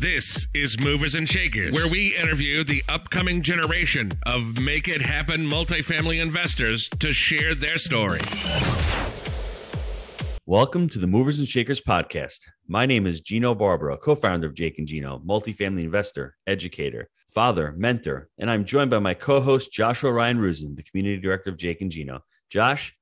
This is Movers and Shakers, where we interview the upcoming generation of make it happen multifamily investors to share their story. Welcome to the Movers and Shakers podcast. My name is Gino Barbaro, co founder of Jake and Gino, multifamily investor, educator, father, mentor, and I'm joined by my co host, Joshua Ryan Rusin, the community director of Jake and Gino. Josh,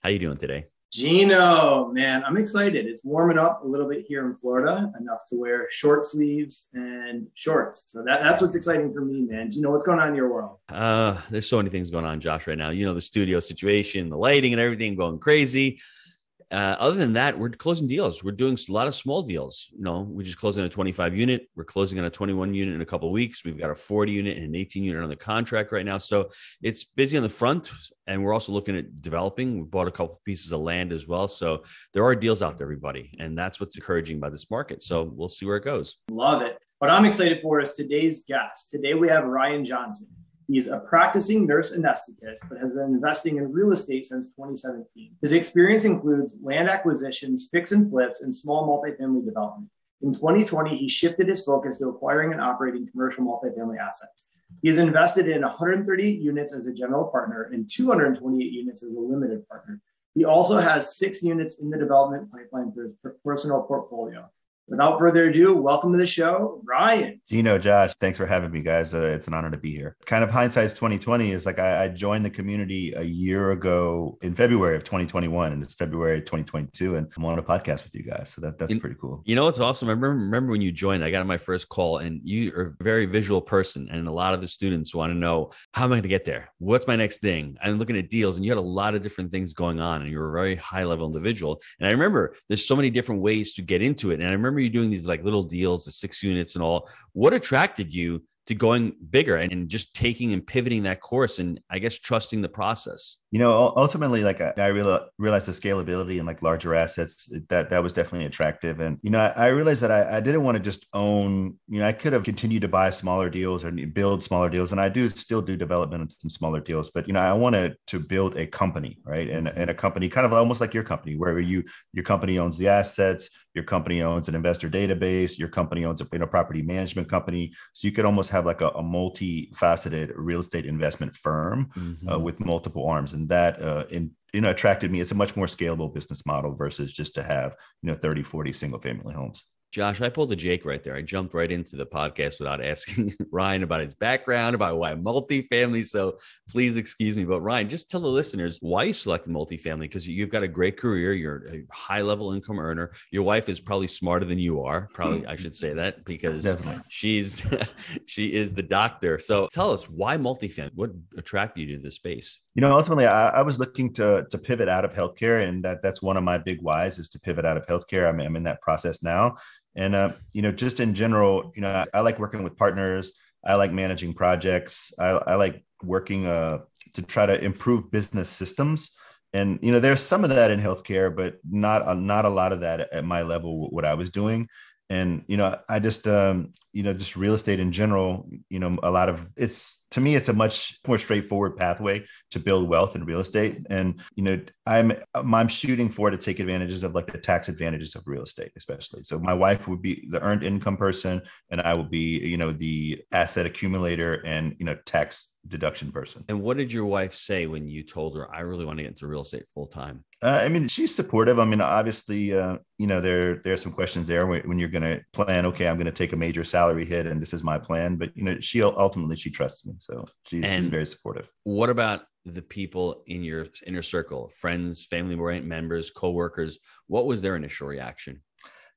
how you doing today? Gino, man, I'm excited. It's warming up a little bit here in Florida, enough to wear short sleeves and shorts. So that, that's what's exciting for me, man. Gino, what's going on in your world? Uh, there's so many things going on, Josh, right now. You know, the studio situation, the lighting and everything going crazy. Uh, other than that, we're closing deals. We're doing a lot of small deals. You know, we just closing a 25 unit. We're closing on a 21 unit in a couple weeks. We've got a 40 unit and an 18 unit on the contract right now. So it's busy on the front, and we're also looking at developing. We bought a couple pieces of land as well. So there are deals out there, everybody, and that's what's encouraging by this market. So we'll see where it goes. Love it. What I'm excited for is today's guest. Today we have Ryan Johnson. He's a practicing nurse anesthetist, but has been investing in real estate since 2017. His experience includes land acquisitions, fix and flips, and small multifamily development. In 2020, he shifted his focus to acquiring and operating commercial multifamily assets. He has invested in 138 units as a general partner and 228 units as a limited partner. He also has six units in the development pipeline for his personal portfolio. Without further ado, welcome to the show, Ryan. Gino, Josh, thanks for having me, guys. Uh, it's an honor to be here. Kind of hindsight's 2020 is like I, I, joined the community a year ago in February of 2021, and it's February 2022, and I'm on a podcast with you guys. So that, that's and, pretty cool. You know what's awesome? I remember, remember when you joined, I got on my first call, and you are a very visual person, and a lot of the students want to know how am I going to get there? What's my next thing? I'm looking at deals, and you had a lot of different things going on, and you're a very high level individual. And I remember there's so many different ways to get into it, and I remember you doing these like little deals, the six units and all. What attracted you to going bigger and, and just taking and pivoting that course and I guess trusting the process? You know, ultimately, like I, I realized, realized the scalability and like larger assets that that was definitely attractive. And you know, I, I realized that I, I, didn't want to just own. You know, I could have continued to buy smaller deals or build smaller deals, and I do still do development in smaller deals. But you know, I wanted to build a company, right? And and a company kind of almost like your company, where you your company owns the assets, your company owns an investor database, your company owns a you know, property management company, so you could almost have like a, a multifaceted real estate investment firm uh, mm-hmm. uh, with multiple arms. And and that uh, in, you know attracted me. It's a much more scalable business model versus just to have you know 30, 40 single family homes. Josh, I pulled a Jake right there. I jumped right into the podcast without asking Ryan about his background, about why multifamily. So please excuse me. But Ryan, just tell the listeners why you selected multifamily because you've got a great career. You're a high level income earner. Your wife is probably smarter than you are. Probably, I should say that because Definitely. she's she is the doctor. So tell us why multifamily? What attracted you to this space? You know, ultimately, I, I, was looking to to pivot out of healthcare, and that that's one of my big whys is to pivot out of healthcare. I mean, I'm in that process now, and uh, you know, just in general, you know, I, like working with partners. I like managing projects. I, I like working uh, to try to improve business systems. And you know, there's some of that in healthcare, but not not a lot of that at my level. What I was doing, and you know, I just um, you know, just real estate in general. You know, a lot of it's to me, it's a much more straightforward pathway to build wealth in real estate. And you know, I'm I'm shooting for to take advantages of like the tax advantages of real estate, especially. So my wife would be the earned income person, and I will be you know the asset accumulator and you know tax deduction person. And what did your wife say when you told her I really want to get into real estate full time? Uh, I mean, she's supportive. I mean, obviously, uh, you know, there there are some questions there when, when you're going to plan. Okay, I'm going to take a major salary hit, and this is my plan. But you know, she ultimately she trusts me. So she's, she's very supportive. What about the people in your inner circle, friends, family members, co-workers? What was their initial reaction?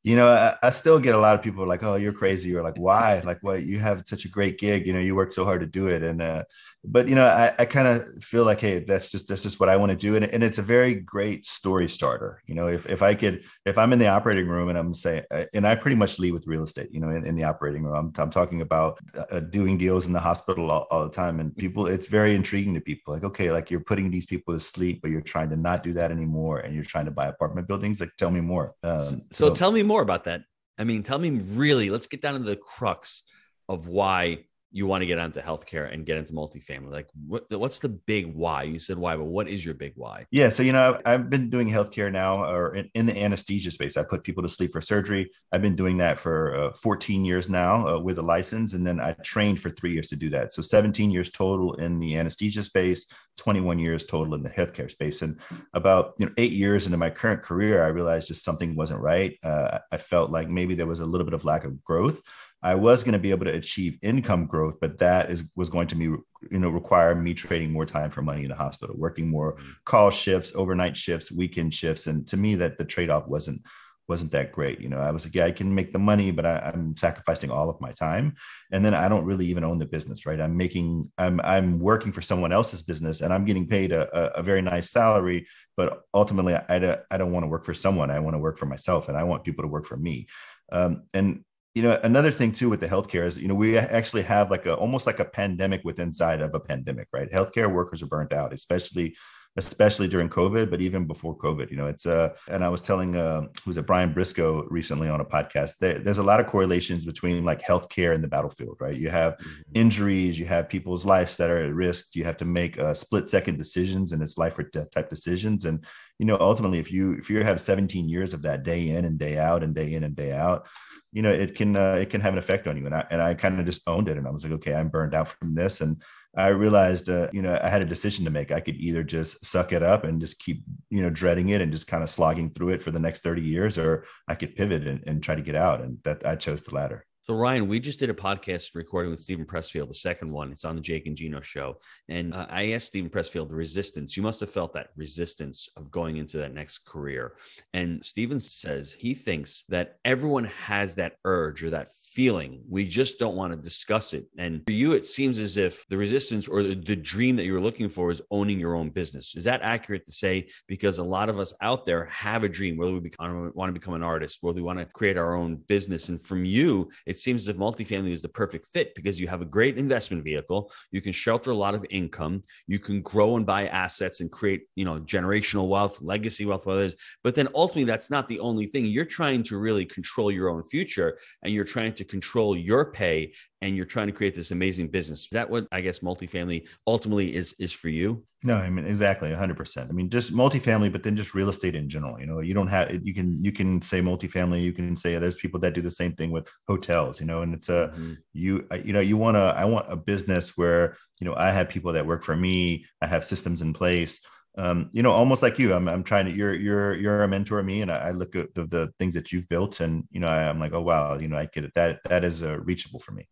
You know, I, I, still get a lot of people like, "Oh, you're crazy," or like, "Why?" Like, "What? You have such a great gig. You know, you work so hard to do it." And uh, but you know, I, I kind of feel like, hey, that's just that's just what I want to do, and, and it's a very great story starter. You know, if if I could, if I'm in the operating room and I'm saying, uh, and I pretty much lead with real estate. You know, in, in the operating room, I'm, I'm talking about uh, doing deals in the hospital all, all the time, and people, it's very intriguing to people. Like, okay, like you're putting these people to sleep, but you're trying to not do that anymore, and you're trying to buy apartment buildings. Like, tell me more. Um, so, so tell me more more about that. I mean, tell me really, let's get down to the crux of why you want to get onto healthcare and get into multifamily? Like, what, what's the big why? You said why, but what is your big why? Yeah. So, you know, I've, been doing healthcare now or in, in, the anesthesia space. I put people to sleep for surgery. I've been doing that for uh, 14 years now uh, with a license. And then I trained for three years to do that. So 17 years total in the anesthesia space, 21 years total in the healthcare space. And about you know, eight years into my current career, I realized just something wasn't right. Uh, I felt like maybe there was a little bit of lack of growth. I was going to be able to achieve income growth, but that is was going to be you know require me trading more time for money in the hospital, working more mm-hmm. call shifts, overnight shifts, weekend shifts, and to me that the trade off wasn't wasn't that great. You know, I was like, yeah, I can make the money, but I, am sacrificing all of my time, and then I don't really even own the business, right? I'm making, I'm I'm working for someone else's business, and I'm getting paid a, a, very nice salary, but ultimately, I don't, I don't want to work for someone. I want to work for myself, and I want people to work for me. Um, and you know another thing too with the healthcare is you know we actually have like a almost like a pandemic within inside of a pandemic right? Healthcare workers are burnt out especially especially during covid but even before covid you know it's uh and i was telling uh who's it? Brian briscoe recently on a podcast. There, there's a lot of correlations between like healthcare and the battlefield right? You have mm-hmm. injuries you have people's lives that are at risk. You have to make uh, split second decisions and it's life or death type decisions. And you know ultimately if you if you have 17 years of that day in and day out and day in and day out you know it can uh, it can have an effect on you. And i and i kind of just owned it and i was like okay i'm burned out from this. And i realized uh, you know i had a decision to make. I could either just suck it up and just keep you know dreading it and just kind of slogging through it for the next 30 years or i could pivot and, and try to get out and that i chose the latter so Ryan, we just did a podcast recording with Steven Pressfield, the second one. It's on the Jake and Gino show, and uh, I asked Steven Pressfield the resistance. You must have felt that resistance of going into that next career. And Steven says he thinks that everyone has that urge or that feeling. We just don't want to discuss it. And for you, it seems as if the resistance or the, the dream that you're looking for is owning your own business. Is that accurate to say? Because a lot of us out there have a dream, whether we become, want to become an artist, whether we want to create our own business. And from you, it it seems as if multifamily is the perfect fit because you have a great investment vehicle. You can shelter a lot of income. You can grow and buy assets and create, you know, generational wealth, legacy wealth others. But then ultimately, that's not the only thing. You're trying to really control your own future and you're trying to control your pay and you're trying to create this amazing business. Is that what I guess multifamily ultimately is is for you? No, I mean exactly 100%. I mean just multifamily but then just real estate in general, you know, you don't have you can you can say multifamily, you can say there's people that do the same thing with hotels, you know, and it's a mm-hmm. you you know, you want to I want a business where, you know, I have people that work for me, I have systems in place um, you know, almost like you, I'm, I'm trying to, you're, you're, you're a mentor of me. And I, I look at the, the, things that you've built and, you know, I, am like, oh, wow, you know, I get it. That, that is uh, reachable for me.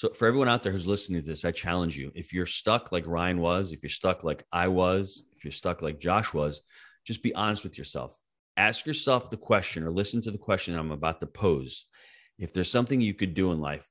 So for everyone out there who's listening to this, I challenge you. If you're stuck like Ryan was, if you're stuck like I was, if you're stuck like Josh was, just be honest with yourself. Ask yourself the question or listen to the question that I'm about to pose. If there's something you could do in life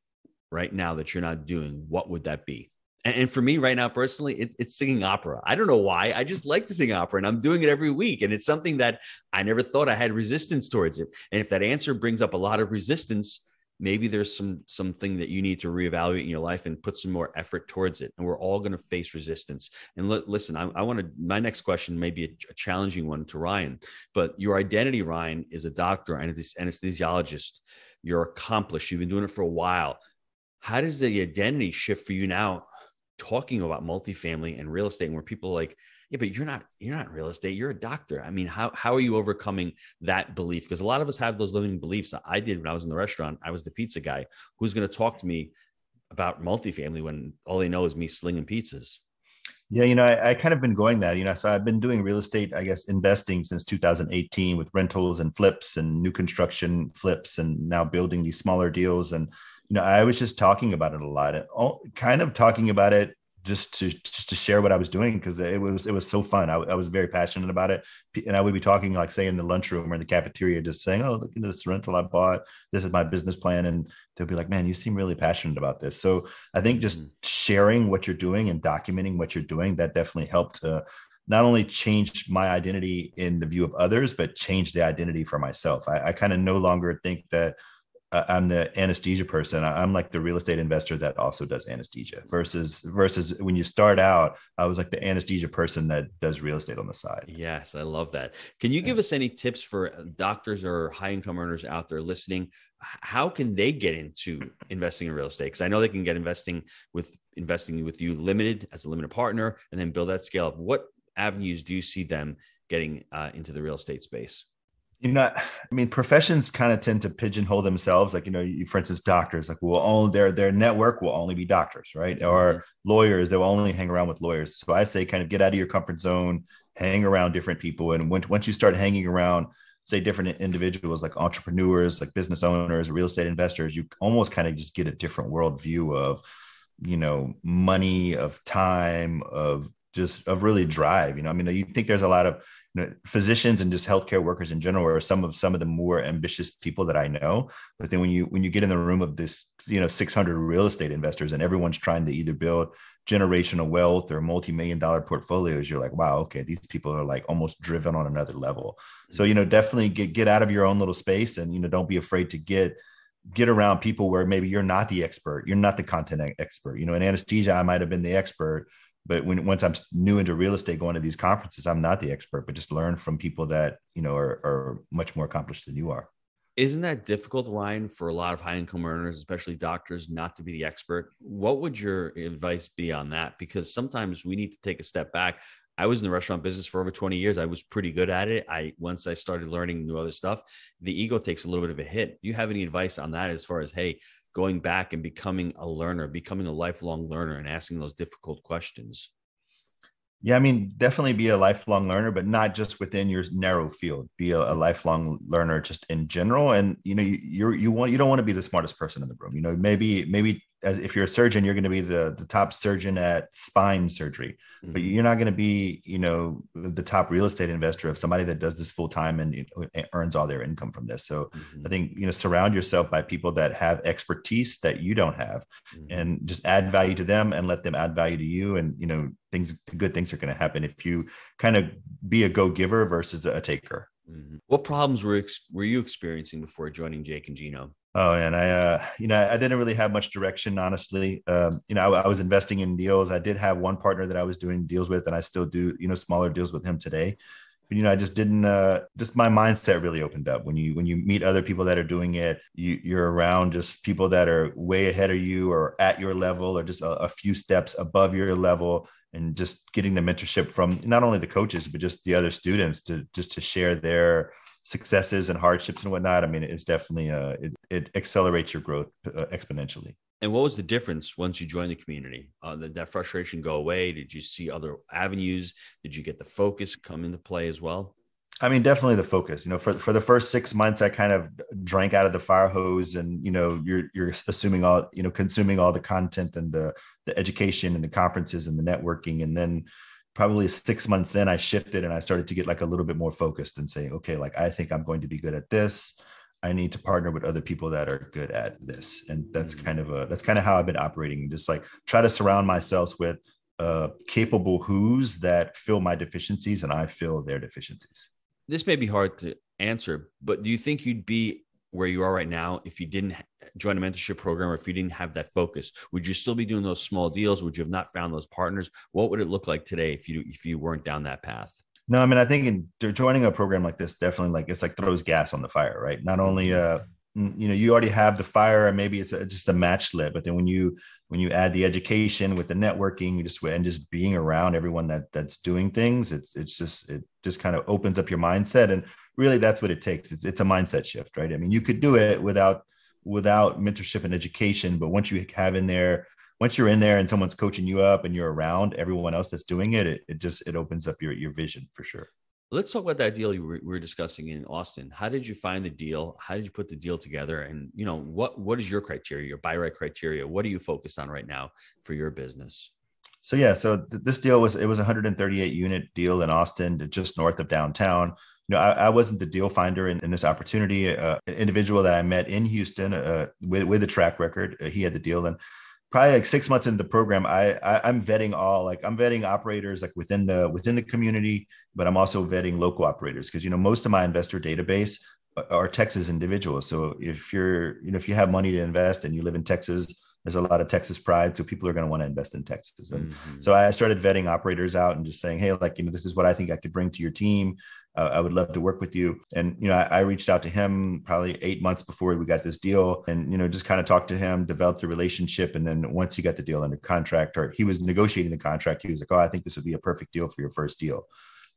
right now that you're not doing, what would that be? And for me right now, personally, it, it's singing opera. I don't know why. I just like to sing opera and I'm doing it every week. And it's something that I never thought I had resistance towards it. And if that answer brings up a lot of resistance, maybe there's some something that you need to reevaluate in your life and put some more effort towards it. And we're all going to face resistance. And l- listen i, I want to my next question may be a, a, challenging one to ryan but your identity ryan is a doctor and this anesthesiologist. You're accomplished. You've been doing it for a while. How does the identity shift for you now talking about multifamily and real estate and where people like yeah, but you're not you're not real estate. You're a doctor. I mean, how how are you overcoming that belief? Because a lot of us have those limiting beliefs. I did when I was in the restaurant. I was the pizza guy. Who's going to talk to me about multifamily when all they know is me slinging pizzas? Yeah, you know, I, I, kind of been going that, you know, so I've been doing real estate, I guess, investing since 2018 with rentals and flips and new construction flips and now building these smaller deals. And, you know, I was just talking about it a lot and all, kind of talking about it just to just to share what I was doing because it was it was so fun. I, I, was very passionate about it, and I would be talking like say in the lunchroom or in the cafeteria, just saying, "Oh, look at this rental I bought. This is my business plan," and they'll be like, "Man, you seem really passionate about this." So I think just mm-hmm. sharing what you're doing and documenting what you're doing that definitely helped to not only change my identity in the view of others, but change the identity for myself. I, I kind of no longer think that I'm the anesthesia person. I'm like the real estate investor that also does anesthesia versus versus when you start out, I was like the anesthesia person that does real estate on the side. Yes, I love that. Can you give us any tips for doctors or high income earners out there listening? How can they get into investing in real estate? Because I know they can get investing with investing with you limited as a limited partner and then build that scale up. What avenues do you see them getting uh, into the real estate space? You know, I mean, professions kind of tend to pigeonhole themselves. Like, you know, you, for instance, doctors, like, will only their their network will only be doctors, right? Or mm-hmm. lawyers, they will only hang around with lawyers. So I say, kind of get out of your comfort zone, hang around different people, and once once you start hanging around, say, different individuals like entrepreneurs, like business owners, real estate investors, you almost kind of just get a different worldview of, you know, money, of time, of just of really drive. You know, I mean, you think there's a lot of you know, physicians and just healthcare workers in general are some of some of the more ambitious people that I know. But then when you when you get in the room of this, you know, 600 real estate investors and everyone's trying to either build generational wealth or multi-million dollar portfolios, you're like, wow, okay, these people are like almost driven on another level. So, you know, mm-hmm. definitely get get out of your own little space and you know, don't be afraid to get get around people where maybe you're not the expert, you're not the content expert. You know, in anesthesia, I might have been the expert, but when once I'm new into real estate, going to these conferences, I'm not the expert, but just learn from people that you know are, are much more accomplished than you are. Isn't that difficult, Ryan, for a lot of high income earners, especially doctors, not to be the expert? What would your advice be on that? Because sometimes we need to take a step back. I was in the restaurant business for over 20 years. I was pretty good at it. I once I started learning new other stuff, the ego takes a little bit of a hit. Do you have any advice on that as far as hey, going back and becoming a learner, becoming a lifelong learner and asking those difficult questions? Yeah, I mean, definitely be a lifelong learner, but not just within your narrow field. Be a, a lifelong learner just in general. And you know, you you you want you don't want to be the smartest person in the room. You know, maybe maybe as if you're a surgeon, you're going to be the, the top surgeon at spine surgery, mm-hmm. but you're not going to be, you know, the top real estate investor of somebody that does this full time and you know, earns all their income from this. So mm-hmm. I think, you know, surround yourself by people that have expertise that you don't have mm-hmm. and just add value to them and let them add value to you. And, you know, things, good things are going to happen if you kind of be a go giver versus a taker. Mm-hmm. What problems were, were you experiencing before joining Jake and Gino? Oh, and I, uh, you know, I didn't really have much direction, honestly. Um, you know, I, I, was investing in deals. I did have one partner that I was doing deals with, and I still do, you know, smaller deals with him today. But you know, I just didn't. Uh, just my mindset really opened up when you when you meet other people that are doing it. You you're around just people that are way ahead of you, or at your level, or just a, a few steps above your level, and just getting the mentorship from not only the coaches but just the other students to just to share their successes and hardships and whatnot, I mean, it's definitely uh, it, it accelerates your growth uh, exponentially. And what was the difference once you joined the community? Uh, did that frustration go away? Did you see other avenues? Did you get the focus come into play as well? I mean, definitely the focus. You know, for for the first six months, I kind of drank out of the fire hose, and you know, you're you're assuming all, you know, consuming all the content and the the education and the conferences and the networking, and then probably six months in, I shifted and I started to get like a little bit more focused and saying, okay, like I think I'm going to be good at this. I need to partner with other people that are good at this. And that's mm-hmm. kind of a that's kind of how I've been operating. Just like try to surround myself with uh, capable who's that fill my deficiencies and I fill their deficiencies. This may be hard to answer, but do you think you'd be where you are right now if you didn't join a mentorship program or if you didn't have that focus would you still be doing those small deals? Would you have not found those partners? What would it look like today if you if you weren't down that path? No i mean i think in joining a program like this definitely like it's like throws gas on the fire right? Not only mm-hmm. uh you know you already have the fire and maybe it's a, just a match lit but then when you when you add the education with the networking you just and just being around everyone that that's doing things it's it's just it just kind of opens up your mindset and really that's what it takes. It's, it's a mindset shift right? I mean you could do it without without mentorship and education but once you have in there once you're in there and someone's coaching you up and you're around everyone else that's doing it it, it just it opens up your your vision for sure let's talk about that deal you were, we were discussing in austin. How did you find the deal? How did you put the deal together? And you know what what is your criteria your buy right criteria? What are you focused on right now for your business? So yeah so th- this deal was it was a 138 unit deal in austin just north of downtown. You know, I, I, wasn't the deal finder in, in this opportunity. Uh, an individual that I met in Houston uh, with, with a track record, uh, he had the deal. And probably like six months into the program, I, I am vetting all like I'm vetting operators like within the within the community, but I'm also vetting local operators because you know most of my investor database are Texas individuals. So if you're, you know, if you have money to invest and you live in Texas, there's a lot of Texas pride. So people are going to want to invest in Texas. And mm-hmm. so I started vetting operators out and just saying, hey, like, you know, this is what I think I could bring to your team. Uh, I would love to work with you. And, you know, I, I, reached out to him probably eight months before we got this deal and, you know, just kind of talked to him, developed a relationship. And then once he got the deal under contract or he was negotiating the contract, he was like, oh, I think this would be a perfect deal for your first deal.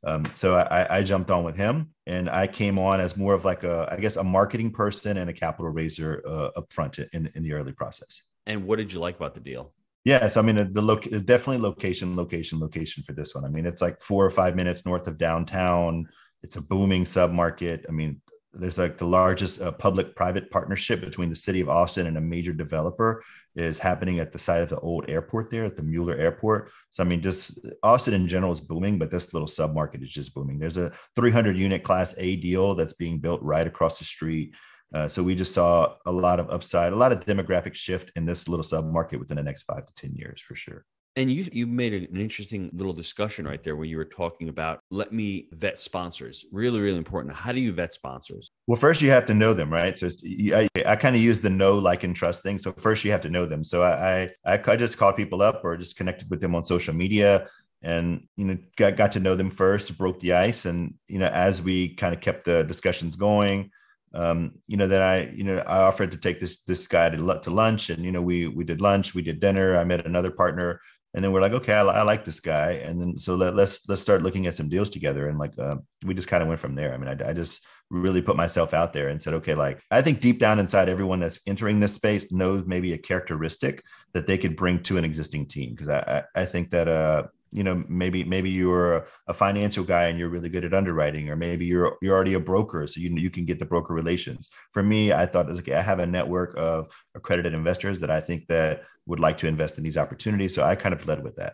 Um, so I, I, jumped on with him and I came on as more of like a, I guess, a marketing person and a capital raiser uh, up front in, in the early process. And what did you like about the deal? Yes, I mean the look definitely location, location, location for this one. I mean it's like four or five minutes north of downtown. It's a booming sub market. I mean there's like the largest uh, public-private partnership between the city of Austin and a major developer is happening at the site of the old airport there at the Mueller Airport. So I mean, just Austin in general is booming, but this little submarket is just booming. There's a 300 unit Class A deal that's being built right across the street. Uh, so we just saw a lot of upside, a lot of demographic shift in this little submarket within the next five to ten years for sure. And you you made an interesting little discussion right there where you were talking about let me vet sponsors. Really, really important. How do you vet sponsors? Well, first you have to know them, right? So I, I kind of use the know, like, and trust thing. So first you have to know them. So I, I I just called people up or just connected with them on social media and you know got, got to know them first broke the ice and you know as we kind of kept the discussions going um, you know, that I, you know, I offered to take this this guy to, to lunch, and you know, we we did lunch, we did dinner. I met another partner, and then we're like, okay, I, I like this guy, and then so let, let's let's start looking at some deals together, and like uh, we just kind of went from there. I mean, I, I just really put myself out there and said, okay, like I think deep down inside, everyone that's entering this space knows maybe a characteristic that they could bring to an existing team, because I, I I think that uh you know maybe maybe you're a financial guy and you're really good at underwriting or maybe you're you're already a broker so you you can get the broker relations. For me i thought okay i have a network of accredited investors that i think that would like to invest in these opportunities so i kind of led with that.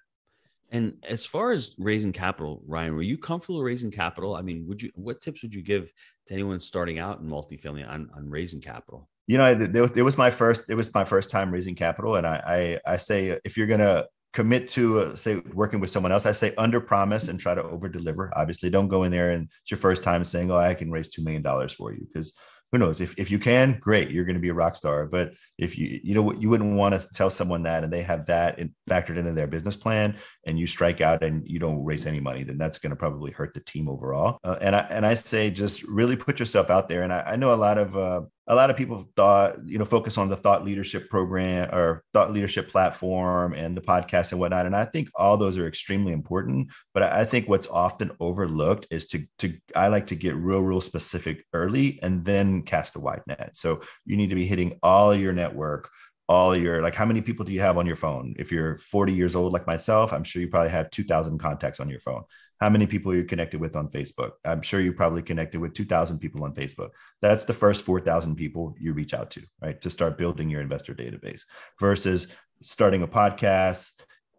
And as far as raising capital ryan were you comfortable raising capital? I mean would you what tips would you give to anyone starting out in multifamily on, on raising capital? You know it, it was my first it was my first time raising capital and i i, I say if you're gonna commit to uh, say working with someone else i say under promise and try to over deliver obviously don't go in there and it's your first time saying oh i can raise $2 million for you because who knows? If, if you can great you're going to be a rock star. But if you you know what you wouldn't want to tell someone that and they have that factored into their business plan and you strike out and you don't raise any money then that's going to probably hurt the team overall. Uh, and i and i say just really put yourself out there. And i, I know a lot of uh, a lot of people thought, you know, focus on the thought leadership program or thought leadership platform and the podcast and whatnot. And I think all those are extremely important. But I think what's often overlooked is to to I like to get real, real specific early and then cast a wide net. So you need to be hitting all your network, all your like how many people do you have on your phone if you're 40 years old like myself i'm sure you probably have 2000 contacts on your phone how many people are you connected with on facebook i'm sure you probably connected with 2000 people on facebook that's the first 4000 people you reach out to right to start building your investor database versus starting a podcast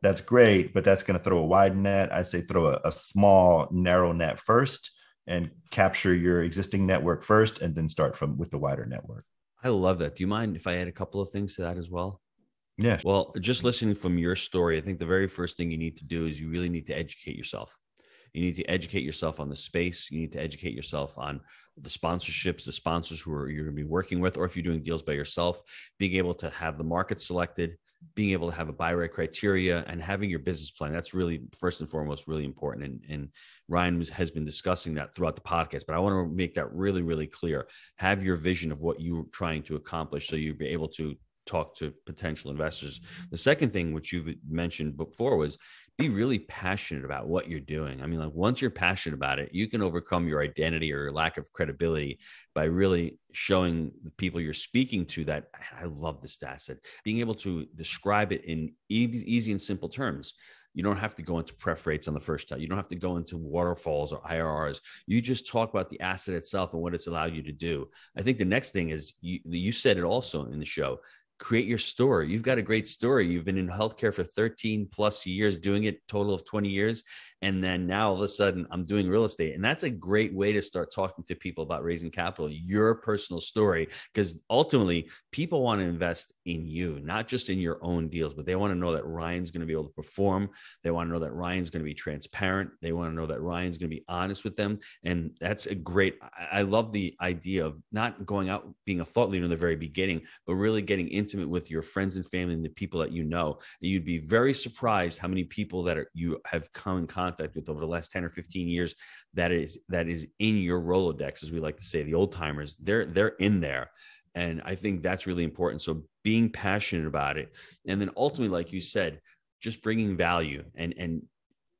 that's great but that's going to throw a wide net i say throw a, a small narrow net first and capture your existing network first and then start from with the wider network I love that. Do you mind if I add a couple of things to that as well? Yeah. Well, just listening from your story, I think the very first thing you need to do is you really need to educate yourself. You need to educate yourself on the space. You need to educate yourself on the sponsorships, the sponsors who are you're going to be working with, or if you're doing deals by yourself, being able to have the market selected, being able to have a buy right criteria, and having your business plan. That's really first and foremost really important. And, and Ryan was, has been discussing that throughout the podcast, but I want to make that really, really clear. Have your vision of what you're trying to accomplish, so you'll be able to talk to potential investors. The second thing, which you've mentioned before, was be really passionate about what you're doing. I mean, like once you're passionate about it, you can overcome your identity or lack of credibility by really showing the people you're speaking to that I love this asset. Being able to describe it in easy and simple terms. You don't have to go into pref rates on the first time. You don't have to go into waterfalls or IRRs. You just talk about the asset itself and what it's allowed you to do. I think the next thing is you, you said it also in the show create your story. You've got a great story. You've been in healthcare for 13 plus years, doing it total of 20 years. And then now all of a sudden i'm doing real estate. And that's a great way to start talking to people about raising capital your personal story because ultimately people want to invest in you not just in your own deals but they want to know that ryan's going to be able to perform. They want to know that ryan's going to be transparent. They want to know that ryan's going to be honest with them. And that's a great i love the idea of not going out being a thought leader in the very beginning but really getting intimate with your friends and family and the people that you know. You'd be very surprised how many people that are, you have come in contact with over the last 10 or 15 years that is that is in your rolodex as we like to say the old timers they're they're in there and i think that's really important so being passionate about it and then ultimately like you said just bringing value and and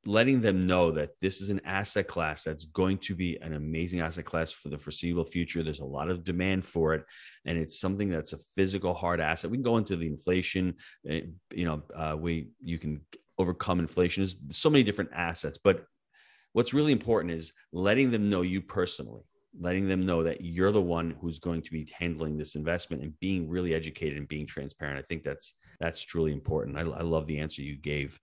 letting them know that this is an asset class that's going to be an amazing asset class for the foreseeable future. There's a lot of demand for it, and it's something that's a physical hard asset. We can go into the inflation. Eh, you know, uh, we you can overcome inflation. There's so many different assets, but what's really important is letting them know you personally letting them know that you're the one who's going to be handling this investment and being really educated and being transparent i think that's that's truly important i, I love the answer you gave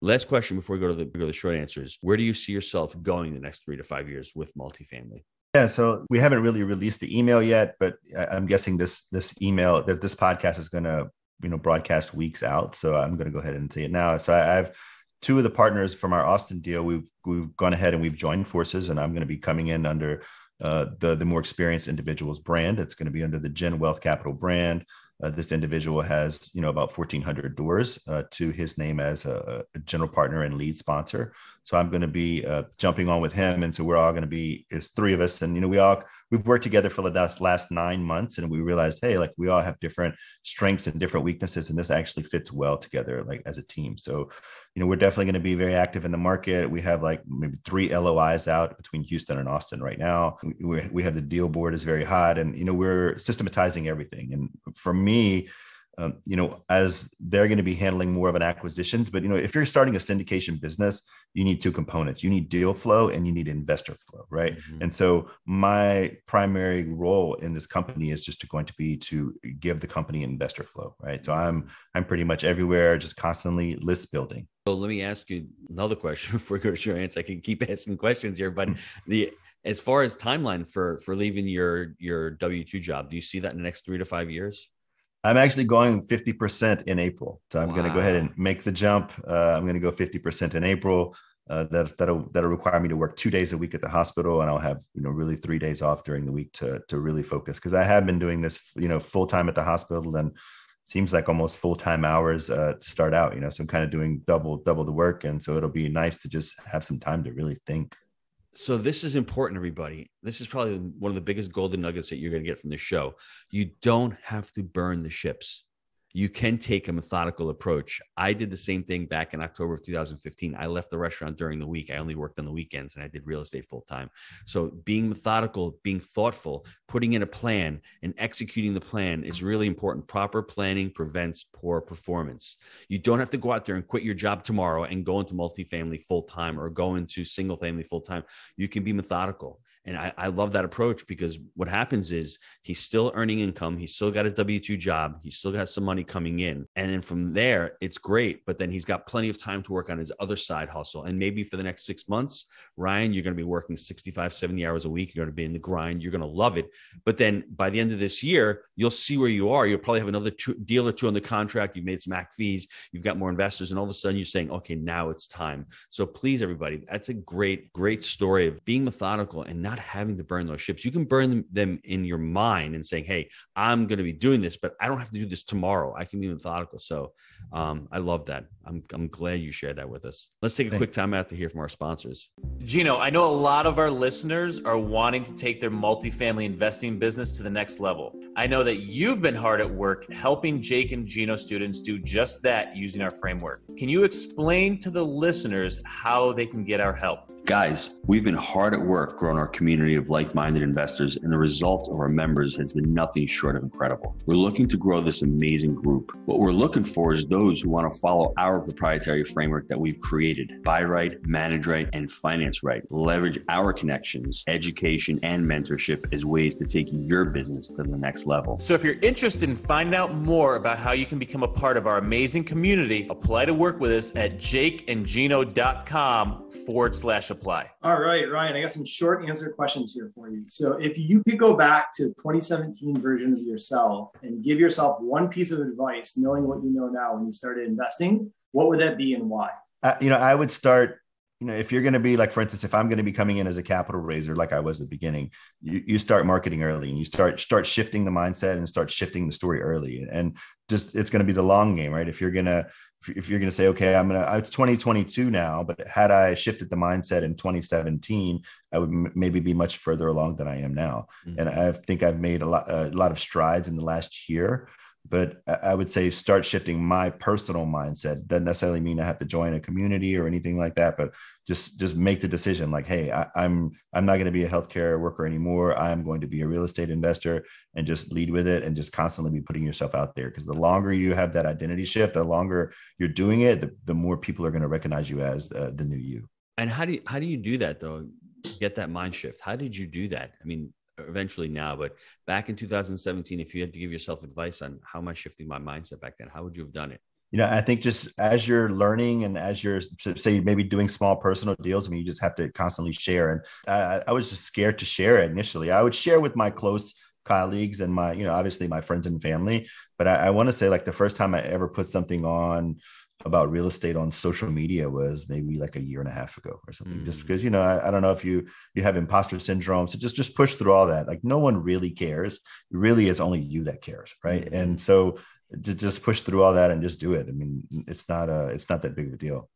Last question before we go to the, go to the short answers. Where do you see yourself going the next three to five years with multifamily? Yeah, so we haven't really released the email yet, but I'm guessing this this email that this podcast is going to you know broadcast weeks out. So I'm going to go ahead and say it now. So I have two of the partners from our Austin deal. We've we've gone ahead and we've joined forces, and I'm going to be coming in under uh, the the more experienced individuals brand. It's going to be under the GenWealth Capital brand. Uh, this individual has, you know, about 1,400 doors uh, to his name as a, a, general partner and lead sponsor. So I'm going to be uh, jumping on with him, and so we're all going to be it's three of us, and you know, we all we've worked together for the last, last nine months, and we realized, hey, like we all have different strengths and different weaknesses, and this actually fits well together, like as a team. So, you know, we're definitely going to be very active in the market. We have like maybe three LOIs out between Houston and Austin right now. We, we have the deal board is very hot, and you know, we're systematizing everything. And for me, um, you know, as they're going to be handling more of an acquisitions. But you know, if you're starting a syndication business, you need two components: you need deal flow and you need investor flow, right? Mm-hmm. And so, my primary role in this company is just going to be to give the company investor flow, right? So I'm I'm pretty much everywhere, just constantly list building. So let me ask you another question before go to your answer. I can keep asking questions here, but the as far as timeline for for leaving your your W two job, do you see that in the next three to five years? I'm actually going 50% in April. So I'm wow. going to go ahead and make the jump. Uh, I'm going to go 50% in April. Uh, that that'll that'll require me to work two days a week at the hospital, and I'll have you know really three days off during the week to to really focus because I have been doing this you know full time at the hospital and seems like almost full time hours uh, to start out. You know, so I'm kind of doing double double the work, and so it'll be nice to just have some time to really think so this is important everybody. This is probably one of the biggest golden nuggets that you're going to get from the show. You don't have to burn the ships you can take a methodical approach. I did the same thing back in October of 2015. I left the restaurant during the week. I only worked on the weekends and I did real estate full time. So being methodical, being thoughtful, putting in a plan and executing the plan is really important. Proper planning prevents poor performance. You don't have to go out there and quit your job tomorrow and go into multifamily full time or go into single family full time. You can be methodical. And I, I, love that approach because what happens is he's still earning income. He's still got a W 2 job. He's still got some money coming in. And then from there, it's great. But then he's got plenty of time to work on his other side hustle. And maybe for the next six months, Ryan, you're going to be working 65, 70 hours a week. You're going to be in the grind. You're going to love it. But then by the end of this year, you'll see where you are. You'll probably have another two, deal or two on the contract. You've made some MAC fees. You've got more investors. And all of a sudden, you're saying, okay, now it's time. So please, everybody, that's a great, great story of being methodical and not having to burn those ships. You can burn them in your mind and saying, "Hey, I'm going to be doing this, but I don't have to do this tomorrow. I can be methodical." So, um, I love that. I'm I'm glad you shared that with us. Let's take a quick time out to hear from our sponsors. Gino, I know a lot of our listeners are wanting to take their multifamily investing business to the next level. I know that you've been hard at work helping Jake and Gino students do just that using our framework. Can you explain to the listeners how they can get our help? Guys, we've been hard at work growing our community community of like minded investors, and the results of our members has been nothing short of incredible. We're looking to grow this amazing group. What we're looking for is those who want to follow our proprietary framework that we've created buy right, manage right, and finance right. Leverage our connections, education, and mentorship as ways to take your business to the next level. So if you're interested in finding out more about how you can become a part of our amazing community, apply to work with us at jakeandgino.com forward slash apply. All right, Ryan, I got some short questions here for you. So if you could go back to 2017 version of yourself and give yourself one piece of advice, knowing what you know now when you started investing, what would that be and why? Uh, you know, I would start you know, if you're going to be like, for instance, if I'm going to be coming in as a capital raiser, like I was at the beginning, you, you start marketing early and you start start shifting the mindset and start shifting the story early, and just it's going to be the long game, right? If you're gonna if you're going to say, okay, I'm gonna it's 2022 now, but had I shifted the mindset in 2017, I would m- maybe be much further along than I am now, mm-hmm. and I think I've made a lot a lot of strides in the last year but I would say start shifting my personal mindset. Doesn't necessarily mean I have to join a community or anything like that, but just just make the decision like, hey, I, I'm I'm not going to be a healthcare worker anymore. I'm going to be a real estate investor and just lead with it and just constantly be putting yourself out there. Because the longer you have that identity shift, the longer you're doing it, the, the more people are going to recognize you as the, the new you. And how do you how do you do that though? Get that mind shift. How did you do that? I mean, eventually now, but back in 2017, if you had to give yourself advice on how am I shifting my mindset back then, how would you have done it? You know, I think just as you're learning and as you're say maybe doing small personal deals, I mean, you just have to constantly share. And I, I was just scared to share it initially. I would share with my close colleagues and my, you know, obviously my friends and family. But I, I want to say like the first time I ever put something on about real estate on social media was maybe like a year and a half ago or something. Mm. Just because you know, I, I, don't know if you you have imposter syndrome, so just just push through all that. Like no one really cares. Really, it's only you that cares, right? Mm. And so to just push through all that and just do it. I mean, it's not a it's not that big of a deal.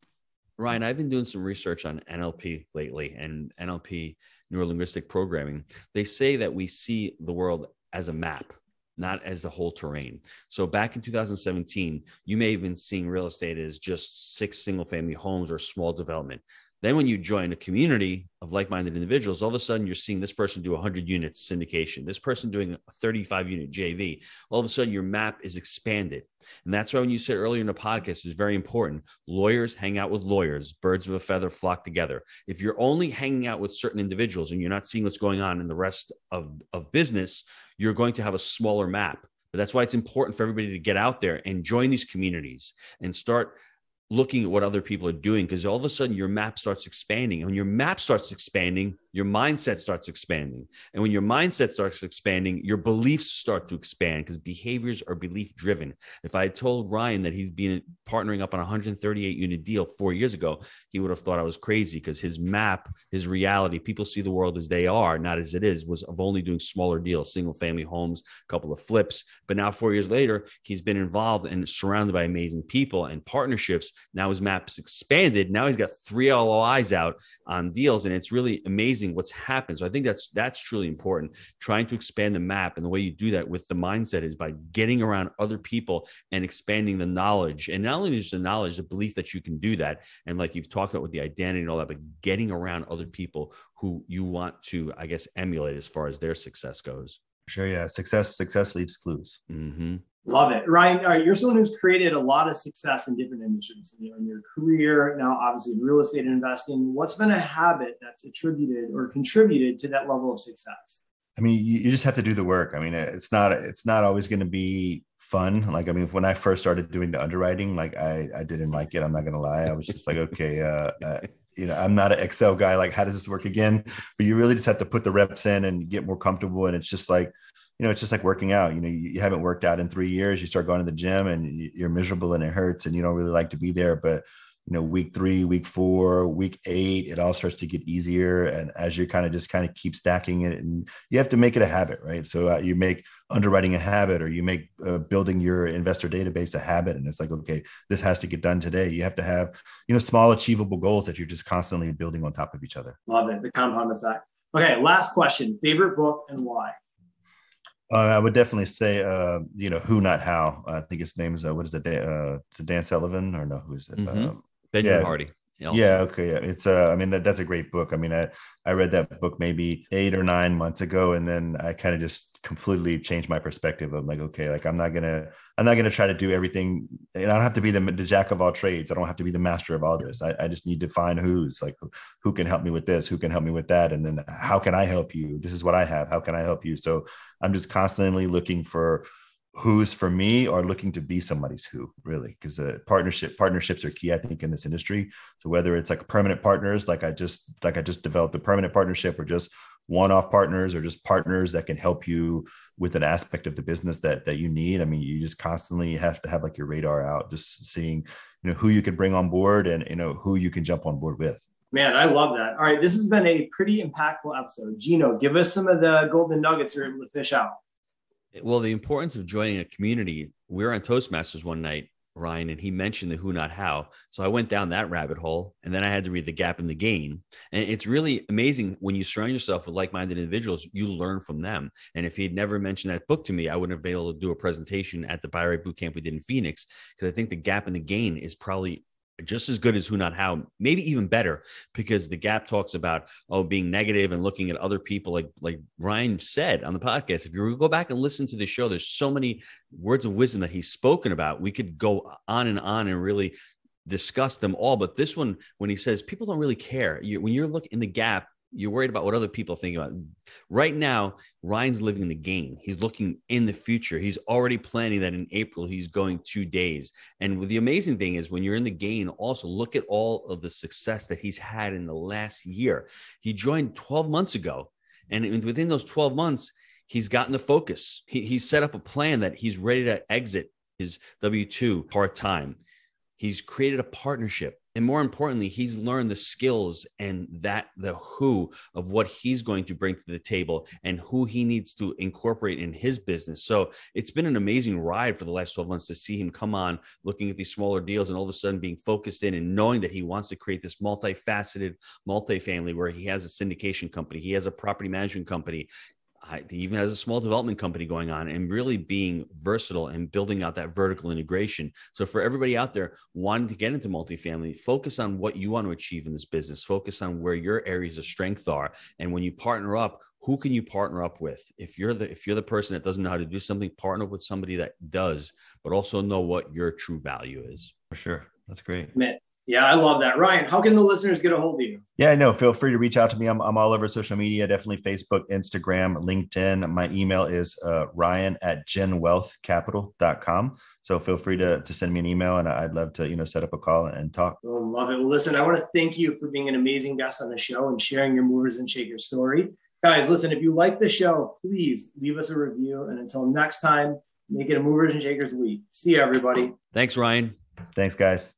Ryan, I've been doing some research on NLP lately and NLP neuro linguistic programming. They say that we see the world as a map not as the whole terrain. So back in 2017, you may have been seeing real estate as just six single family homes or small development. Then when you join a community of like-minded individuals, all of a sudden you're seeing this person do 100 units syndication, this person doing a 35 unit JV. All of a sudden your map is expanded. And that's why when you said earlier in the podcast is very important. Lawyers hang out with lawyers, birds of a feather flock together. If you're only hanging out with certain individuals and you're not seeing what's going on in the rest of, of business, you're going to have a smaller map. But that's why it's important for everybody to get out there and join these communities and start looking at what other people are doing because all of a sudden your map starts expanding. And when your map starts expanding, your mindset starts expanding. And when your mindset starts expanding, your beliefs start to expand because behaviors are belief driven. If I had told Ryan that he's been partnering up on a 138 unit deal four years ago, he would have thought I was crazy because his map, his reality, people see the world as they are, not as it is, was of only doing smaller deals, single family homes, a couple of flips. But now, four years later, he's been involved and surrounded by amazing people and partnerships. Now his map's expanded. Now he's got three LOIs out on deals, and it's really amazing amazing what's happened. So I think that's that's truly important. Trying to expand the map, and the way you do that with the mindset is by getting around other people and expanding the knowledge. And not only just the knowledge, the belief that you can do that, and like you've talked about with the identity and all that, but getting around other people who you want to, I guess, emulate as far as their success goes. Sure. Yeah. Success. Success leaves clues. Mm-hmm. Love it, Ryan. All right, you're someone who's created a lot of success in different industries. You know, in your career now, obviously in real estate and investing. What's been a habit that's attributed or contributed to that level of success? I mean, you, you just have to do the work. I mean, it's not it's not always going to be fun. Like, I mean, when I first started doing the underwriting, like I I didn't like it. I'm not going to lie. I was just like, okay, uh, uh, you know, I'm not an Excel guy. Like, how does this work again? But you really just have to put the reps in and get more comfortable. And it's just like you know, it's just like working out. You know, you, you, haven't worked out in three years. You start going to the gym and you're miserable and it hurts and you don't really like to be there. But you know, week three, week four, week eight, it all starts to get easier. And as you kind of just kind of keep stacking it, and you have to make it a habit, right? So uh, you make underwriting a habit, or you make uh, building your investor database a habit. And it's like, okay, this has to get done today. You have to have, you know, small achievable goals that you're just constantly building on top of each other. Love it. The compound effect. Okay, last question. Favorite book and why? Uh, I would definitely say, uh, you know, who not how. I think his name is uh, what is it? Uh, is it Dan Sullivan or no? Who is it? Mm-hmm. Um, Benjamin yeah, Hardy. Also. Yeah, okay. Yeah. It's uh I mean that, that's a great book. I mean, I I read that book maybe 8 or 9 months ago and then I kind of just completely changed my perspective of like okay, like I'm not going to I'm not going to try to do everything and I don't have to be the, the jack of all trades. I don't have to be the master of all this. I, I just need to find who's like who, who can help me with this, who can help me with that and then how can I help you? This is what I have. How can I help you? So I'm just constantly looking for who's for me or looking to be somebody's who really because uh, partnership partnerships are key i think in this industry so whether it's like permanent partners like i just like i just developed a permanent partnership or just one-off partners or just partners that can help you with an aspect of the business that that you need i mean you just constantly have to have like your radar out just seeing you know who you can bring on board and you know who you can jump on board with Man, I love that. All right, this has been a pretty impactful episode. Gino, give us some of the golden nuggets you're able to fish out well, the importance of joining a community. We were on Toastmasters one night, Ryan, and he mentioned the who, not how. So I went down that rabbit hole, and then I had to read the gap in the gain. And it's really amazing when you surround yourself with like-minded individuals, you learn from them. And if he'd never mentioned that book to me, I wouldn't have been able to do a presentation at the Buy Boot Camp we did in Phoenix because I think the gap in the gain is probably just as good as who not how maybe even better because the gap talks about oh being negative and looking at other people like like ryan said on the podcast if you go back and listen to the show there's so many words of wisdom that he's spoken about. We could go on and on and really discuss them all. But this one when he says people don't really care you, when you're looking in the gap you're worried about what other people think about. Right now, Ryan's living the game. He's looking in the future. He's already planning that in April he's going two days. And the amazing thing is when you're in the game, also look at all of the success that he's had in the last year. He joined 12 months ago, and within those 12 months, he's gotten the focus. He, he's set up a plan that he's ready to exit his W 2 part time. He's created a partnership. And more importantly he's learned the skills and that the who of what he's going to bring to the table and who he needs to incorporate in his business. So it's been an amazing ride for the last 12 months to see him come on looking at these smaller deals and all of a sudden being focused in and knowing that he wants to create this multifaceted multifamily where he has a syndication company he has a property management company he even has a small development company going on and really being versatile and building out that vertical integration. So, for everybody out there wanting to get into multifamily, focus on what you want to achieve in this business, focus on where your areas of strength are. And when you partner up, who can you partner up with? If you're the if you're the person that doesn't know how to do something, partner with somebody that does, but also know what your true value is. For sure. That's great. Man, yeah, I love that. Ryan, how can the listeners get a hold of you? Yeah, no, feel free to reach out to me. I'm, I'm all over social media, definitely Facebook, Instagram, LinkedIn. My email is uh, ryan at genwealthcapital.com. So feel free to, to send me an email and I'd love to, you know, set up a call and talk. Oh, love it. Well, listen, I want to thank you for being an amazing guest on the show and sharing your movers and shakers story. Guys, listen, if you like the show, please leave us a review. And until next time, make it a movers and shakers week. See you, everybody. Thanks, Ryan. Thanks, guys.